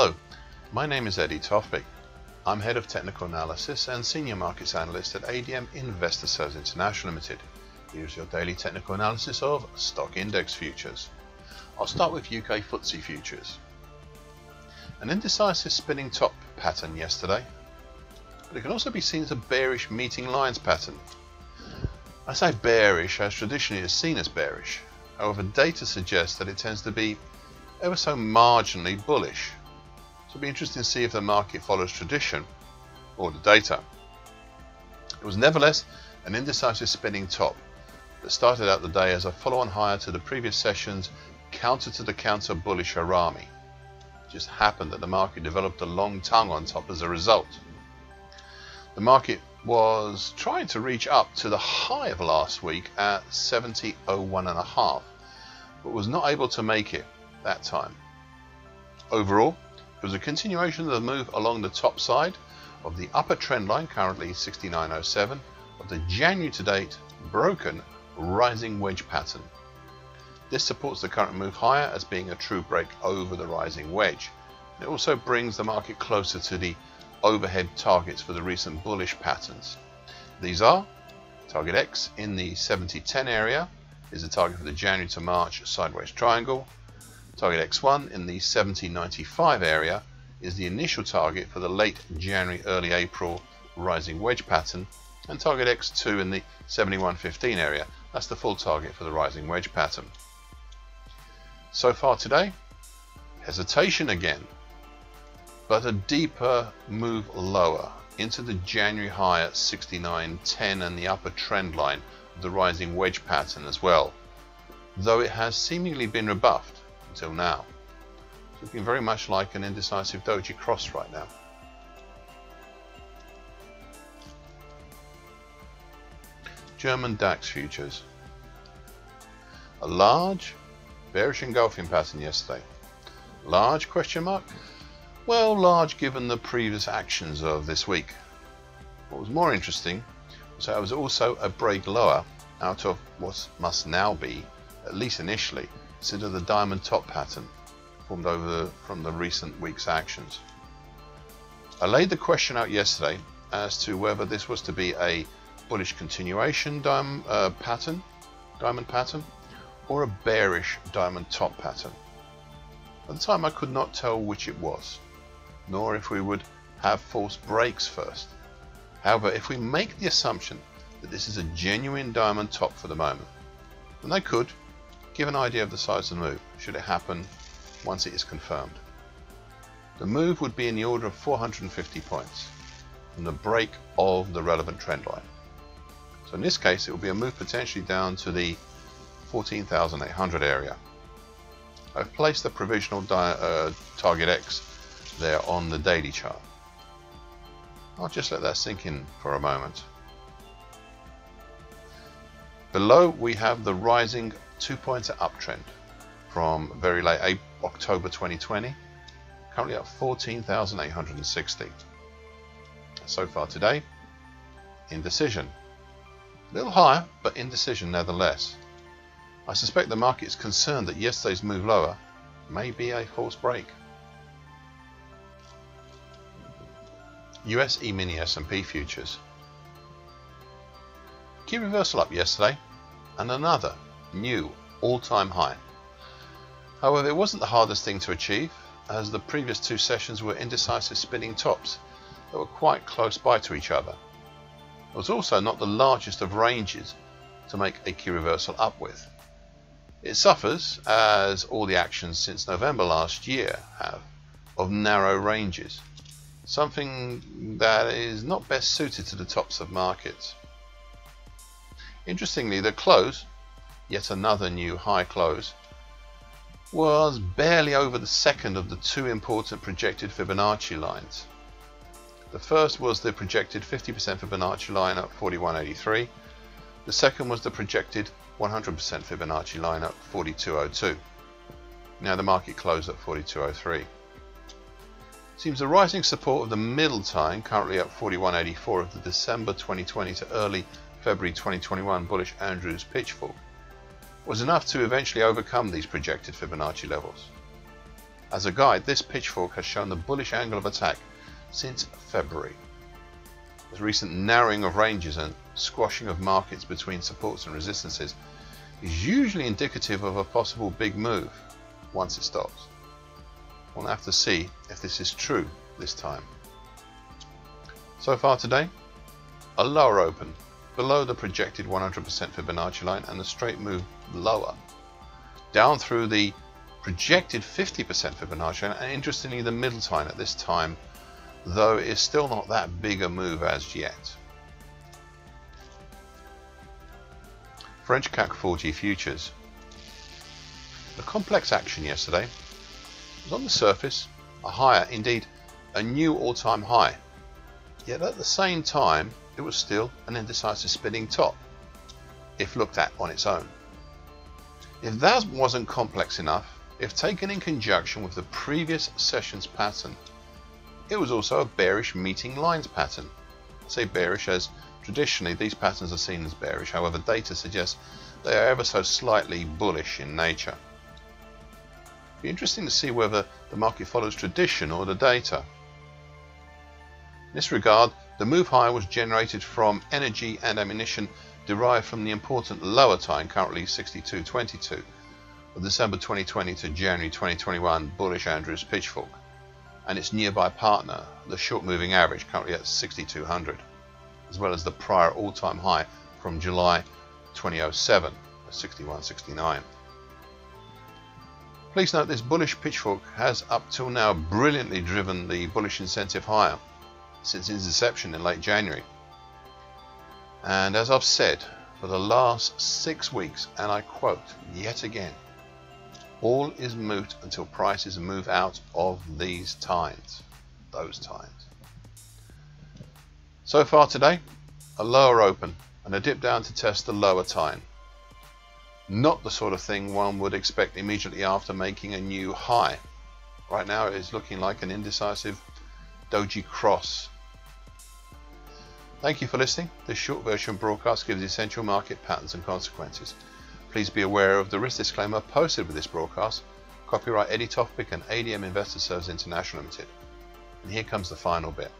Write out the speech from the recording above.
Hello, my name is Eddie Tofpik. I'm Head of Technical Analysis and Senior Markets Analyst at ADM Investor Sales International Limited. Here's your daily technical analysis of stock index futures. I'll start with UK FTSE futures. An indecisive spinning top pattern yesterday, but it can also be seen as a bearish meeting lines pattern. I say bearish as traditionally is seen as bearish, however data suggests that it tends to be ever so marginally bullish. It'll be interesting to see if the market follows tradition or the data. It was nevertheless an indecisive spinning top that started out the day as a follow-on higher to the previous session's counter to the counter bullish Harami. It just happened that the market developed a long tongue on top as a result. The market was trying to reach up to the high of last week at 70.01.5, but was not able to make it that time. Overall, it was a continuation of the move along the top side of the upper trend line, currently 69.07, of the January to date broken rising wedge pattern. This supports the current move higher as being a true break over the rising wedge. It also brings the market closer to the overhead targets for the recent bullish patterns. These are target X in the 70-10 area is the target for the January to March sideways triangle. Target X1 in the 70-95 area is the initial target for the late January early April rising wedge pattern and target X2 in the 71-15 area that's the full target for the rising wedge pattern. So far today hesitation again but a deeper move lower into the January high at 69.10 and the upper trend line of the rising wedge pattern as well, though it has seemingly been rebuffed until now. It's looking very much like an indecisive doji cross right now. German DAX futures. A large bearish engulfing pattern yesterday. Large question mark? Well, large given the previous actions of this week. What was more interesting was that it was also a break lower out of what must now be, at least initially, considered the diamond top pattern formed over the, from the recent week's actions. I laid the question out yesterday as to whether this was to be a bullish continuation diamond uh, pattern, diamond pattern, or a bearish diamond top pattern. At the time I could not tell which it was nor if we would have false breaks first. However, if we make the assumption that this is a genuine diamond top for the moment, then they could give an idea of the size of the move, should it happen once it is confirmed. The move would be in the order of 450 points from the break of the relevant trend line. So in this case, it will be a move potentially down to the 14,800 area. I've placed the provisional uh, target X there on the daily chart. I'll just let that sink in for a moment. Below we have the rising two-pointer uptrend from very late October 2020, currently at 14,860. So far today, indecision. A little higher, but indecision nevertheless. I suspect the market is concerned that yesterday's move lower may be a false break. US E-mini S&P futures. Key reversal up yesterday and another new all-time high. However, it wasn't the hardest thing to achieve as the previous two sessions were indecisive spinning tops that were quite close by to each other. It was also not the largest of ranges to make a key reversal up with. It suffers, as all the actions since November last year have, of narrow ranges something that is not best suited to the tops of markets. Interestingly, the close, yet another new high close, was barely over the second of the two important projected Fibonacci lines. The first was the projected 50% Fibonacci line at 4183. The second was the projected 100% Fibonacci line at 4202. Now the market closed at 4203 seems the rising support of the middle tine, currently at 41.84 of the December 2020 to early February 2021 bullish Andrews pitchfork, was enough to eventually overcome these projected Fibonacci levels. As a guide, this pitchfork has shown the bullish angle of attack since February. The recent narrowing of ranges and squashing of markets between supports and resistances is usually indicative of a possible big move once it stops. We'll have to see if this is true this time. So far today, a lower open below the projected 100% Fibonacci line and the straight move lower down through the projected 50% Fibonacci line and interestingly the middle tine at this time though is still not that big a move as yet. French CAC 40 futures. The complex action yesterday was on the surface a higher, indeed a new all-time high. Yet at the same time it was still an indecisive spinning top, if looked at on its own. If that wasn't complex enough, if taken in conjunction with the previous session's pattern, it was also a bearish meeting lines pattern. I say bearish as traditionally these patterns are seen as bearish, however data suggests they are ever so slightly bullish in nature. Be interesting to see whether the market follows tradition or the data. In this regard, the move higher was generated from energy and ammunition derived from the important lower tine, currently 62.22, of December 2020 to January 2021 bullish Andrews pitchfork, and its nearby partner, the short moving average, currently at 6200, as well as the prior all time high from July 2007 at 61.69. Please note this bullish pitchfork has up till now brilliantly driven the bullish incentive higher since its inception in late January. And as I've said for the last six weeks, and I quote yet again, all is moot until prices move out of these tines, those tines. So far today, a lower open and a dip down to test the lower tine. Not the sort of thing one would expect immediately after making a new high. Right now it is looking like an indecisive doji cross. Thank you for listening. This short version broadcast gives essential market patterns and consequences. Please be aware of the risk disclaimer posted with this broadcast. Copyright Eddie Tofpik and ADM Investor Services International Limited. And here comes the final bit.